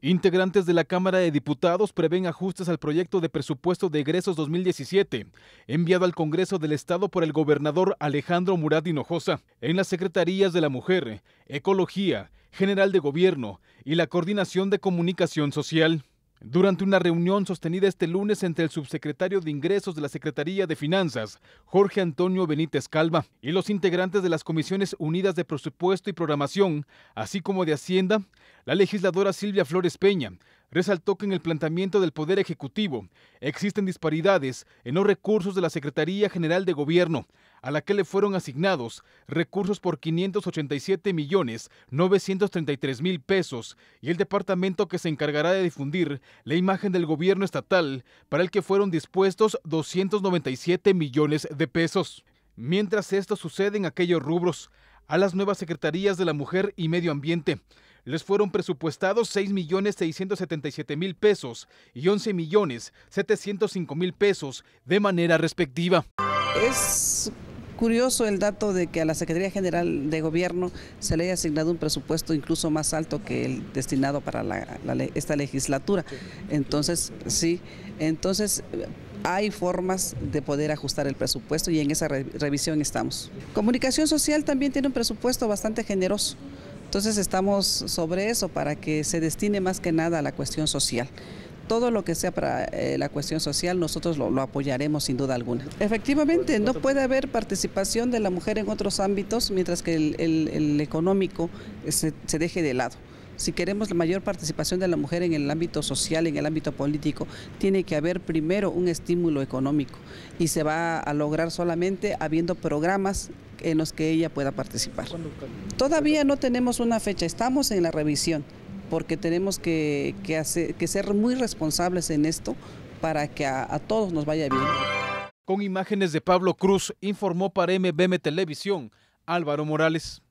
Integrantes de la Cámara de Diputados prevén ajustes al proyecto de presupuesto de egresos 2017, enviado al Congreso del Estado por el gobernador Alejandro Murat Hinojosa, en las Secretarías de la Mujer, Ecología, General de Gobierno y la Coordinación de Comunicación Social. Durante una reunión sostenida este lunes entre el subsecretario de Ingresos de la Secretaría de Finanzas, Jorge Antonio Benítez Calva, y los integrantes de las Comisiones Unidas de Presupuesto y Programación, así como de Hacienda, la legisladora Silvia Flores Peña resaltó que en el planteamiento del Poder Ejecutivo existen disparidades en los recursos de la Secretaría General de Gobierno, a la que le fueron asignados recursos por 587 millones 933 mil pesos y el departamento que se encargará de difundir la imagen del gobierno estatal para el que fueron dispuestos 297 millones de pesos. Mientras esto sucede en aquellos rubros, a las nuevas secretarías de la Mujer y Medio Ambiente, les fueron presupuestados 6 millones 677 mil pesos y 11 millones 705 mil pesos de manera respectiva. Es curioso el dato de que a la Secretaría General de Gobierno se le haya asignado un presupuesto incluso más alto que el destinado para esta legislatura. Entonces, sí, entonces hay formas de poder ajustar el presupuesto y en esa revisión estamos. Comunicación Social también tiene un presupuesto bastante generoso. Entonces estamos sobre eso para que se destine más que nada a la cuestión social todo lo que sea para eh, la cuestión social, nosotros lo, apoyaremos sin duda alguna. Efectivamente, no puede haber participación de la mujer en otros ámbitos mientras que el, económico se, se deje de lado. Si queremos la mayor participación de la mujer en el ámbito social, en el ámbito político, tiene que haber primero un estímulo económico y se va a lograr solamente habiendo programas en los que ella pueda participar. Todavía no tenemos una fecha, estamos en la revisión porque tenemos que, ser muy responsables en esto para que a, a todos nos vaya bien. Con imágenes de Pablo Cruz, informó para MBM Televisión Álvaro Morales.